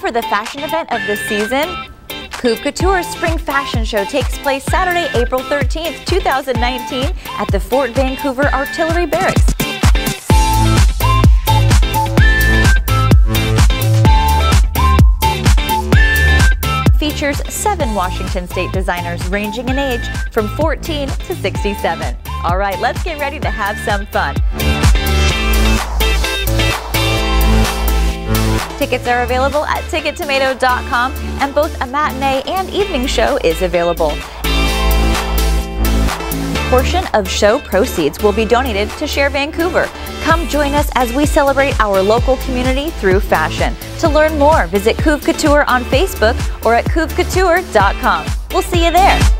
for the fashion event of the season? Couve Couture's Spring Fashion Show takes place Saturday, April 13th, 2019 at the Fort Vancouver Artillery Barracks. features seven Washington State designers ranging in age from 14 to 67. All right, let's get ready to have some fun. Tickets are available at tickettomato.com and both a matinee and evening show is available. Portion of show proceeds will be donated to Share Vancouver. Come join us as we celebrate our local community through fashion. To learn more, visit Couve Couture on Facebook or at couvecouture.com. We'll see you there.